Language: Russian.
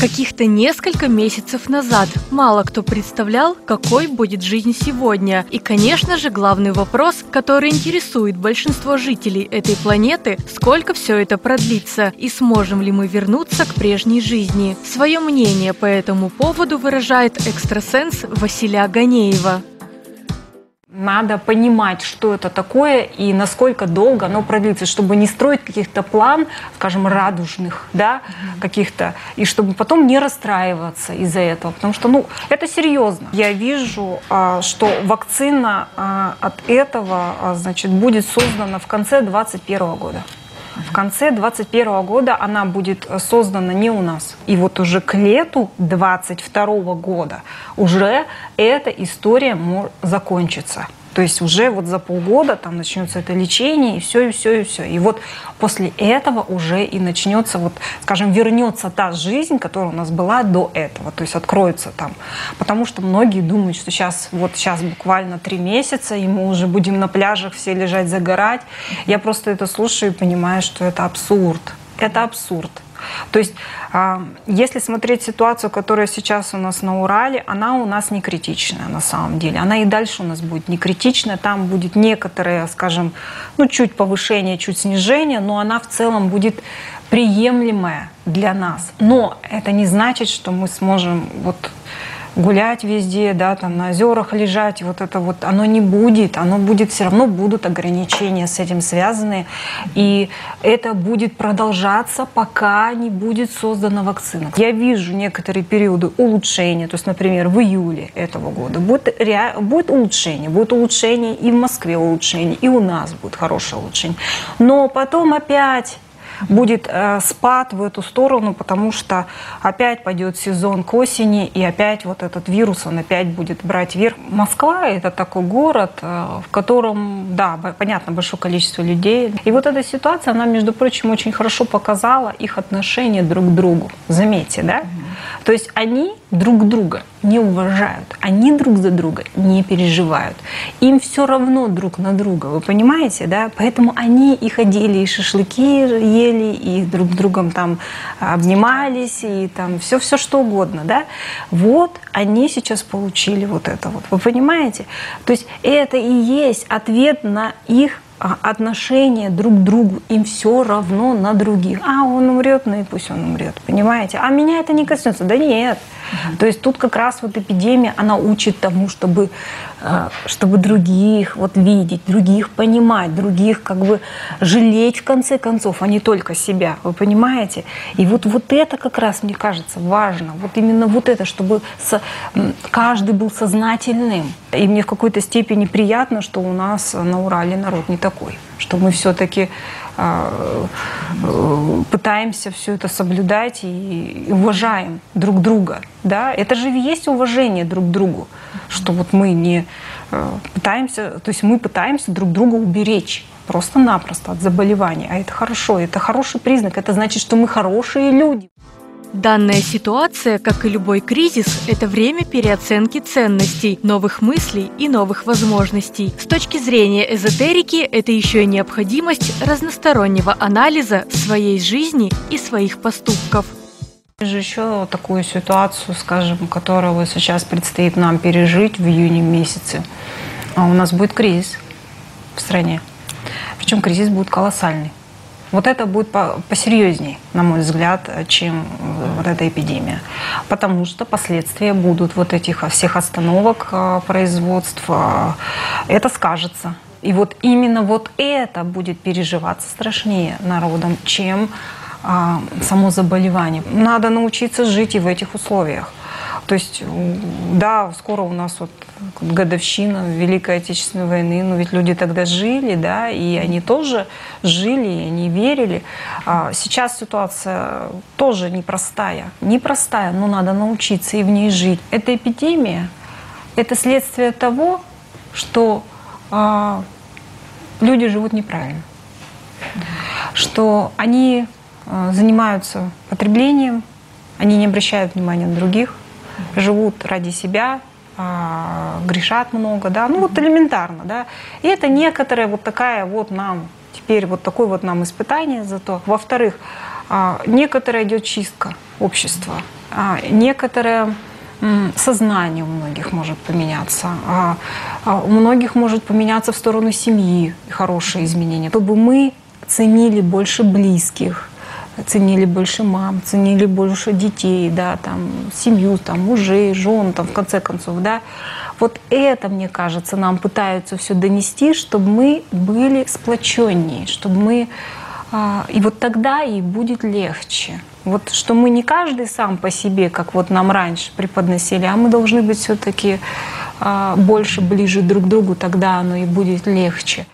Каких-то несколько месяцев назад мало кто представлял, какой будет жизнь сегодня. И, конечно же, главный вопрос, который интересует большинство жителей этой планеты, сколько все это продлится и сможем ли мы вернуться к прежней жизни. Свое мнение по этому поводу выражает экстрасенс Василия Ганеева. Надо понимать, что это такое и насколько долго оно продлится, чтобы не строить каких-то план, скажем, радужных, да, каких-то, и чтобы потом не расстраиваться из-за этого, потому что, ну, это серьезно. Я вижу, а, что вакцина а, от этого, а, значит, будет создана в конце 2021 года. В конце 2021 года она будет создана не у нас. И вот уже к лету 2022 года уже эта история закончится. То есть уже вот за полгода там начнется это лечение, и все, и все, и все. И вот после этого уже и начнется, вот, скажем, вернется та жизнь, которая у нас была до этого. То есть откроется там. Потому что многие думают, что сейчас, вот сейчас буквально три месяца, и мы уже будем на пляжах все лежать, загорать. Я просто это слушаю и понимаю, что это абсурд. Это абсурд. То есть, если смотреть ситуацию, которая сейчас у нас на Урале, она у нас не критичная на самом деле. Она и дальше у нас будет не критичная. Там будет некоторое, скажем, ну, чуть повышение, чуть снижение, но она в целом будет приемлемая для нас. Но это не значит, что мы сможем вот гулять везде, да, там на озерах лежать, вот это вот, оно не будет, оно будет, все равно будут ограничения с этим связаны, и это будет продолжаться, пока не будет создана вакцина. Я вижу некоторые периоды улучшения, то есть, например, в июле этого года будет, будет улучшение, будет улучшение и в Москве улучшение, и у нас будет хорошее улучшение, но потом опять будет э, спад в эту сторону, потому что опять пойдет сезон к осени, и опять вот этот вирус, он опять будет брать верх. Москва – это такой город, э, в котором, да, понятно, большое количество людей. И вот эта ситуация, она, между прочим, очень хорошо показала их отношение друг к другу. Заметьте, да? То есть они друг друга не уважают, они друг за друга не переживают. Им все равно друг на друга, вы понимаете, да? Поэтому они и ходили, и шашлыки ели, и друг с другом там обнимались, и там все, все что угодно, да? Вот они сейчас получили вот это вот, вы понимаете? То есть это и есть ответ на их а, отношение друг к другу, им все равно на других. А, он умрет, ну и пусть он умрет, понимаете? А меня это не коснется. Да нет. То есть тут как раз вот эпидемия, она учит тому, чтобы а, чтобы других вот видеть, других понимать, других как бы жалеть в конце концов, а не только себя, вы понимаете? И вот, вот это как раз, мне кажется, важно, вот именно вот это, чтобы со, каждый был сознательным. И мне в какой-то степени приятно, что у нас на Урале народ не такой, что мы все-таки а, пытаемся все это соблюдать и уважаем друг друга. Да? Это же есть уважение друг к другу, что вот мы не э, пытаемся, то есть мы пытаемся друг друга уберечь просто-напросто от заболеваний. А это хорошо, это хороший признак, это значит, что мы хорошие люди. Данная ситуация, как и любой кризис, это время переоценки ценностей, новых мыслей и новых возможностей. С точки зрения эзотерики, это еще и необходимость разностороннего анализа своей жизни и своих поступков. Же еще такую ситуацию, скажем, которую сейчас предстоит нам пережить в июне месяце. А у нас будет кризис в стране. Причем кризис будет колоссальный. Вот это будет посерьезней, на мой взгляд, чем вот эта эпидемия. Потому что последствия будут вот этих всех остановок а, производства. Это скажется. И вот именно вот это будет переживаться страшнее народом, чем а, само заболевание. Надо научиться жить и в этих условиях. То есть, да, скоро у нас вот годовщина Великой Отечественной войны, но ведь люди тогда жили, да, и они тоже жили, и они верили. А сейчас ситуация тоже непростая, непростая, но надо научиться и в ней жить. Эта эпидемия – это следствие того, что а, люди живут неправильно, что они а, занимаются потреблением, они не обращают внимания на других, живут ради себя, а, грешат много, да, ну вот элементарно, да. И это некоторая вот такая вот нам, теперь вот такое вот нам испытание зато. Во-вторых, А, некоторая идет чистка общества, а, некоторое сознание у многих может поменяться, у многих может поменяться в сторону семьи хорошие изменения, чтобы мы ценили больше близких, ценили больше мам, ценили больше детей, да, там, семью, там, мужей, жен, там, в конце концов, да. Вот это, мне кажется, нам пытаются все донести, чтобы мы были сплоченнее, чтобы мы а, и вот тогда и будет легче. Вот что мы не каждый сам по себе, как вот нам раньше преподносили, а мы должны быть все-таки а, больше ближе друг к другу, тогда оно и будет легче.